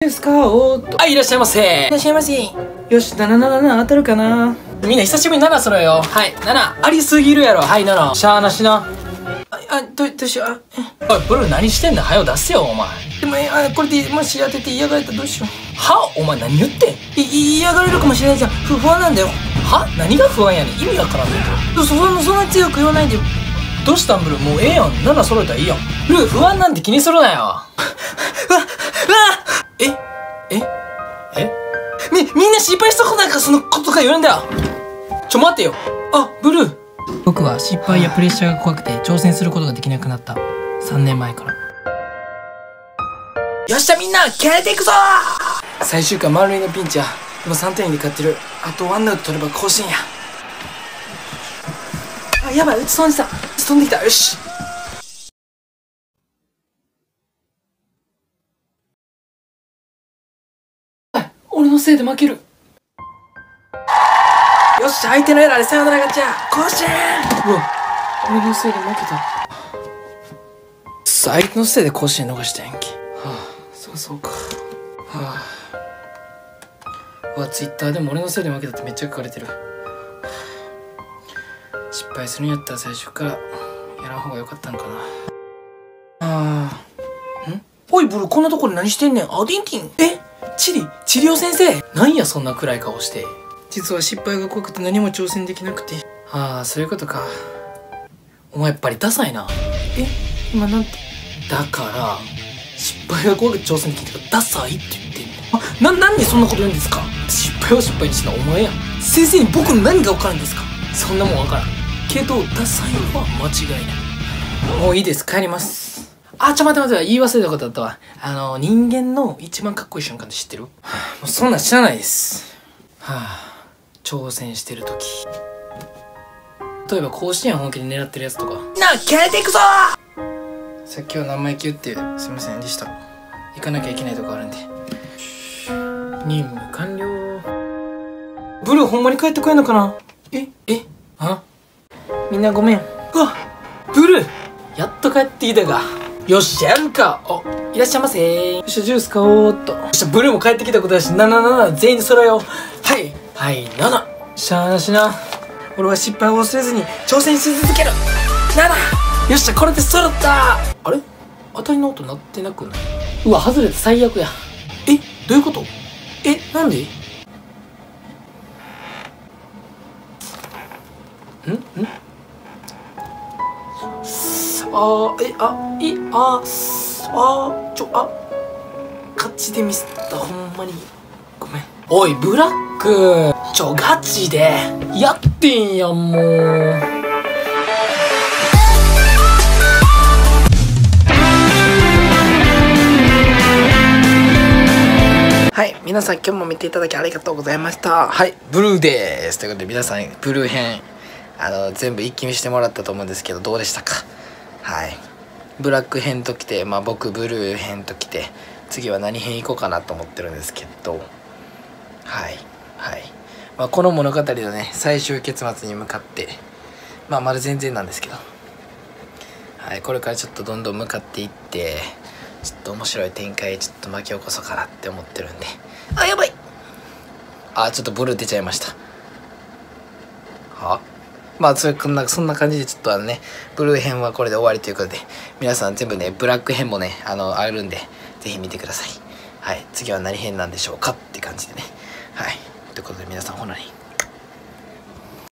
ですか？おーっと。はい、いらっしゃいませ。いらっしゃいませ。よし、777当たるかなみんな久しぶりに7揃えよ。はい、7。ありすぎるやろ。はい、7。しゃーなしな。あ、あど、どうしよう。あおい、ブルー何してんだ早よ出せよ、お前。でも、えあ、これでもし当てて嫌がられたらどうしよは？お前何言ってん？う。い、嫌がられるかもしれないじゃん。不不安なんだよ。は？何が不安やねん。意味わからんねんけど。そ、そんな、そんな強く言わないでよ。どうしたんブルー？もうええやん。7揃えたらいいやん。ブルー不安なんて気にするなよ。うわ、うわえええ？み、みんな心配したことないからそのことが言うんだよ。ちょ待ってよ。あ、ブルー。僕は失敗やプレッシャーが怖くて挑戦することができなくなった3年前からよっしゃみんな、気合いていくぞ最終回満塁のピンチや。今3点で勝ってる。あとワンアウト取れば甲子園や。あ、やばい、打ち損じた。飛んできた。よし。俺のせいで負ける。よっしゃ、相手のエラーでサヨナラ勝ちや。甲子園うわ、俺のせいで負けた。相手のせいで甲子園逃したやんけ。はあ、そうそうか。はあ。うわ、ツイッターでも俺のせいで負けたってめっちゃ書かれてる。はあ失敗するんやったら最初からやらん方がよかったんかな。ああ。ん？おい、ブル、こんなところで何してんねん。あ、ディンティン。え？チリ、治療先生？なんやそんな暗い顔して。実は失敗が怖くて何も挑戦できなくて。ああ、そういうことか。お前やっぱりダサいな。え？今なんて？だから、失敗が怖くて挑戦できないからダサいって言ってんの。あ、な、なんでそんなこと言うんですか？失敗を失敗にしたのはお前やん。先生に僕の何が分かるんですか？そんなもんわからん。けど、ダサいのは間違いない。もういいです。帰ります。あ、ちょ待って待って、言い忘れたことだったわ。あの、人間の一番かっこいい瞬間って知ってる？はもうそんなん知らないです。あ、挑戦してる時。例えば甲子園本気で狙ってるやつとか。な、気合いていくぞさっきは生意気言ってすいませんでした。行かなきゃいけないとこあるんで。任務完了。ブルーほんまに帰ってこいんのかな？ええあ？みんなごめん。うわブルーやっと帰ってきたか。よっしゃ、やるか。お、いらっしゃいませよっしゃ、ジュース買おうっと。よっしゃ、ブルーも帰ってきたことだし、77全員で揃えよう。はい、はい、7。しゃあなしな。俺は失敗を忘れずに挑戦し続ける !7! よっしゃ、これで揃ったあれ？当たりの音鳴ってなくない？うわ、外れて最悪や。え、どういうこと？え、なんで？ん？ん？あー、え、あ、い、あ、あ、ちょ、あ、勝ちでミスった、ほんまに。ごめん。おい、ブラック。ちょ、ガチで。やってんやん、もう。はい、皆さん今日も見ていただきありがとうございました。はい、ブルーです。ということで皆さん、ブルー編、あの、全部一気見してもらったと思うんですけど、どうでしたか？はい。ブラック編ときて、まあ僕、ブルー編ときて、次は何編行こうかなと思ってるんですけど、はい。はい。まあこの物語のね、最終結末に向かって、まあまだ全然なんですけど、はい、これからちょっとどんどん向かっていって、ちょっと面白い展開ちょっと巻き起こそうかなって思ってるんで、あ、やばいあちょっとブルー出ちゃいましたは？まあそれこんなそんな感じでちょっとあのねブルー編はこれで終わりということで皆さん全部ねブラック編もねあのあるんでぜひ見てください。はい。次は何編なんでしょうかって感じでね。はい。ということで皆さんほなに